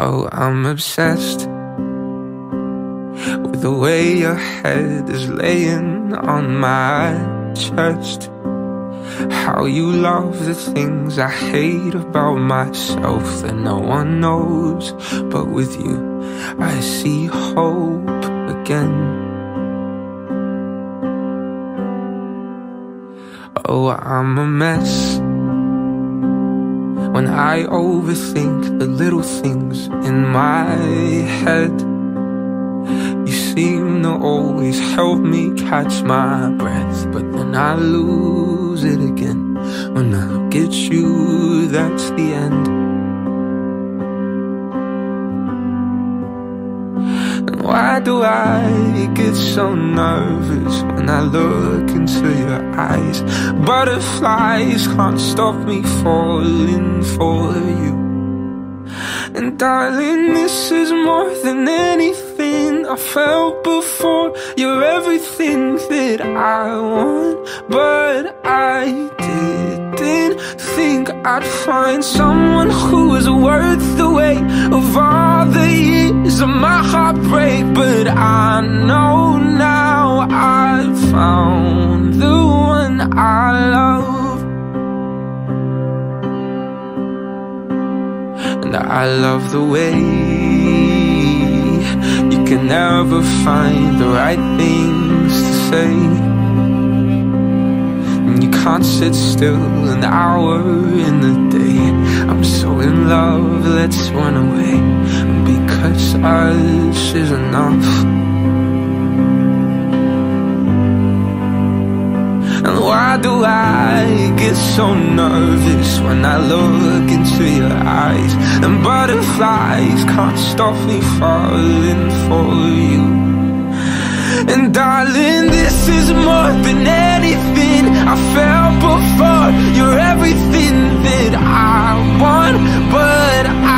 Oh, I'm obsessed with the way your head is laying on my chest. How you love the things I hate about myself that no one knows. But with you, I see hope again. Oh, I'm a mess when I overthink the little things in my head. You seem to always help me catch my breath, but then I lose it again. When I get you, that's the end. Why do I get so nervous when I look into your eyes? Butterflies can't stop me falling for you. And darling, this is more than anything I felt before. You're everything that I want, but I didn't think I'd find someone who was worth the weight of all the years of my heartbreak. But I know now I've found the one I love. And I love the way you can never find the right things to say. And you can't sit still an hour in the day. I'm so in love, let's run away. Because us is enough. And why do I get so nervous when I look into your eyes? And butterflies can't stop me falling for you. And darling, this is more than anything I felt before. You're everything that I want, but I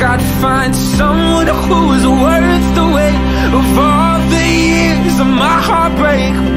I'd find someone who's worth the weight of all the years of my heartbreak.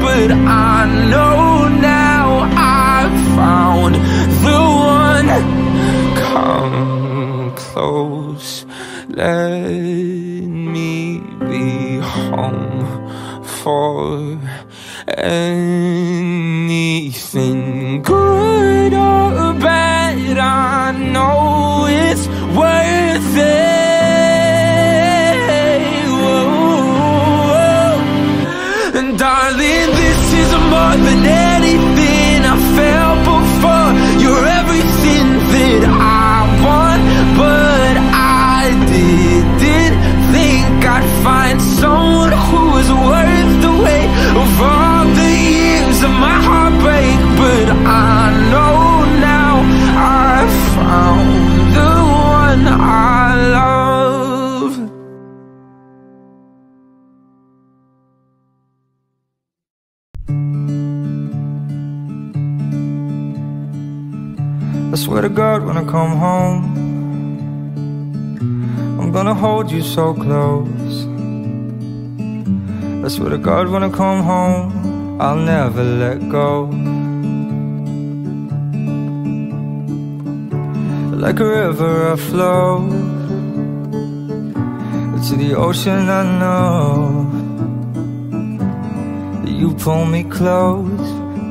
Darling, this is more than anything I felt before. You're everything that I want, but I didn't think I'd find someone who was worth the weight of all I swear to God, when I come home, I'm gonna hold you so close. I swear to God, when I come home, I'll never let go. Like a river, I flow to the ocean. I know that you pull me close,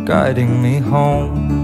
guiding me home.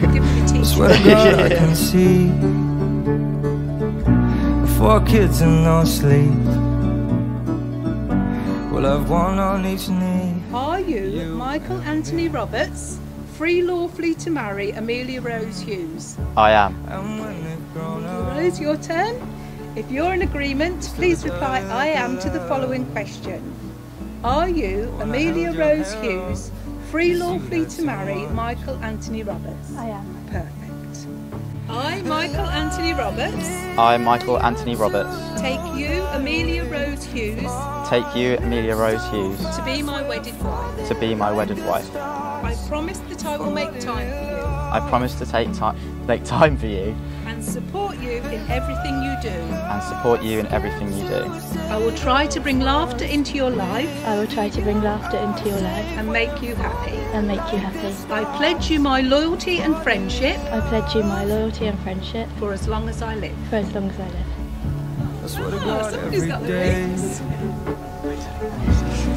I swear to God, I can see four kids and no sleep. We'll have one on each knee. Are you Michael Anthony Roberts, free lawfully to marry Amelia Rose Hughes? I am. And when grown up, Rose, your turn. If you're in agreement, please reply I am to the following question. Are you Amelia Rose Hughes, Free lawfully to marry Michael Anthony Roberts. I am. Perfect. I, Michael Anthony Roberts, I, Michael Anthony Roberts, take you, Amelia Rose Hughes, take you, Amelia Rose Hughes, to be my wedded wife. to be my wedded wife. I promise that I will make time for you. I promise to take time, make time for you you and support you in everything you do. and support you in everything you do, I will try to bring laughter into your life I will try to bring laughter into your life and make you happy. and make you happy. I pledge you my loyalty and friendship I pledge you my loyalty and friendship for as long as I live. for as long as I live. I swear to Oh, God, somebody's every got the day rings.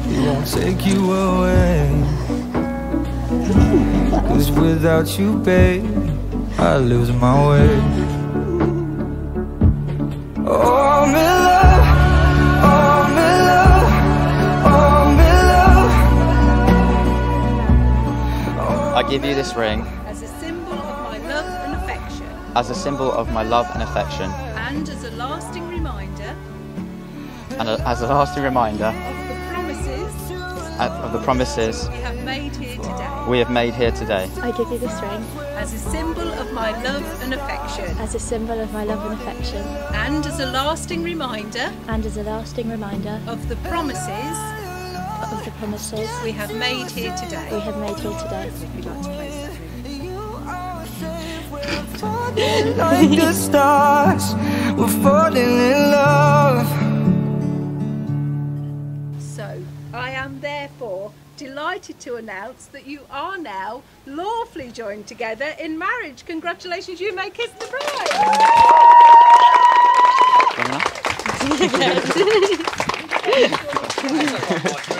He won't take you away Cause without you, babe I lose my way. Oh, me love Oh, me love Oh, me love I give you this ring. As a symbol of my love and affection. As a symbol of my love and affection. And as a lasting reminder. And a- as a lasting reminder of the promises we have made here today we have made here today I give you this ring as a symbol of my love and affection as a symbol of my love and affection and as a lasting reminder and as a lasting reminder of the promises of the promises we have made here today. we have made here today. We'd like to place that. like the stars We're falling in love So, I am therefore delighted to announce that you are now lawfully joined together in marriage. Congratulations, you may kiss the bride.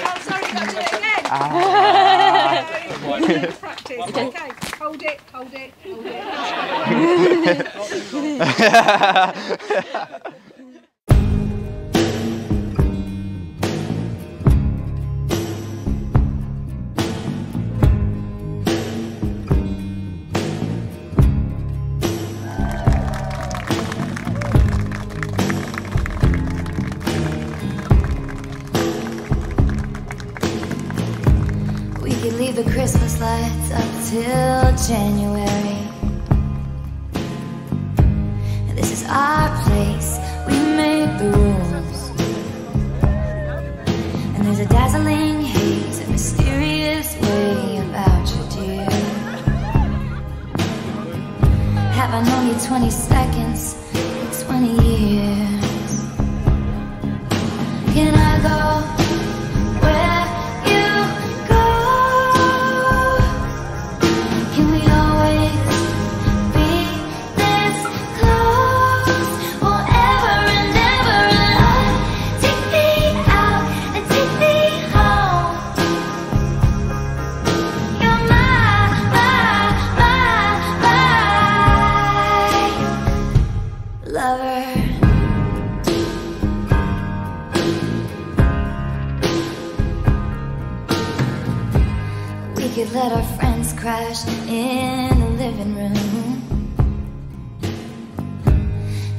Oh, sorry, got to do it again. Ah. You practice. Okay, hold it, hold it, hold it. known you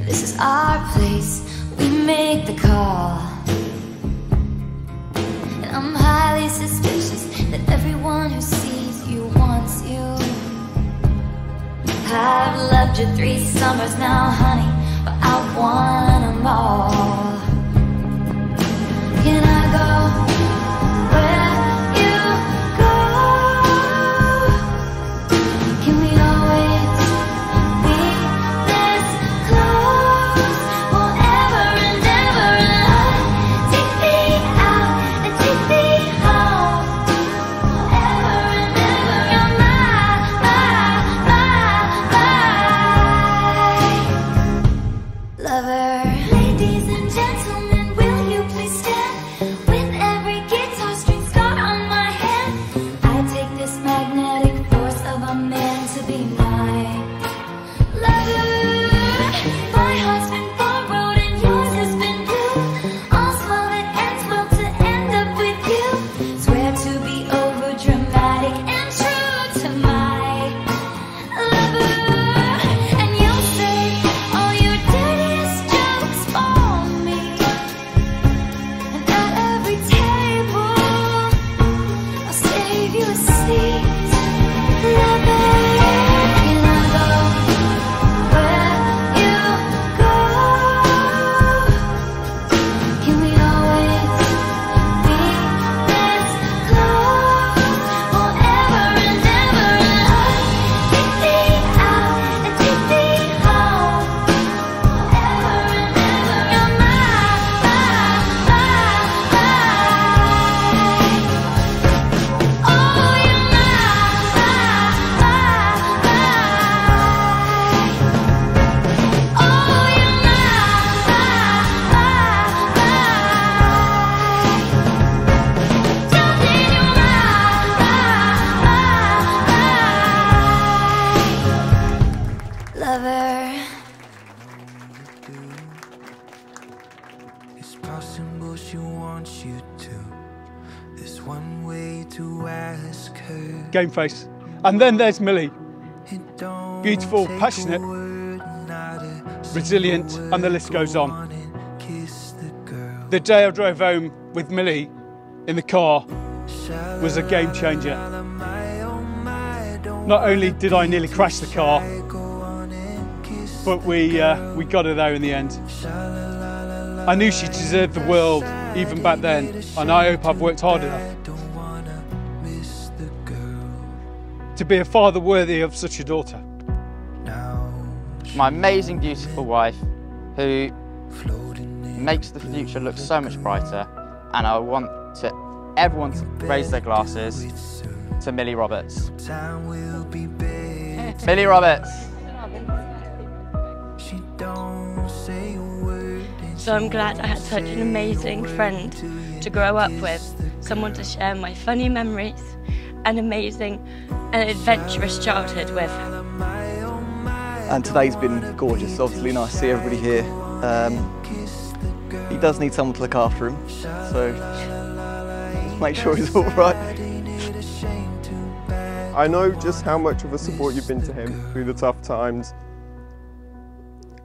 This is our place, we make the call. And I'm highly suspicious that everyone who sees you wants you. I've loved you three summers now, honey, but I want them all. Can I go? Game face. And then there's Millie. Beautiful, passionate, resilient, and the list goes on. The day I drove home with Millie in the car was a game changer. Not only did I nearly crash the car, but we, uh, we got her there in the end. I knew she deserved the world even back then, and I hope I've worked hard enough to be a father worthy of such a daughter. My amazing, beautiful wife who makes the future look so much brighter, and I want to everyone to raise their glasses to Millie Roberts. Millie Roberts. So I'm glad I had such an amazing friend to grow up with, someone to share my funny memories and amazing and adventurous childhood with. And today's been gorgeous, obviously nice to see everybody here. Um, he does need someone to look after him, so make sure he's all right. I know just how much of a support you've been to him through the tough times.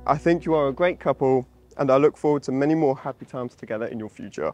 I think you are a great couple and I look forward to many more happy times together in your future.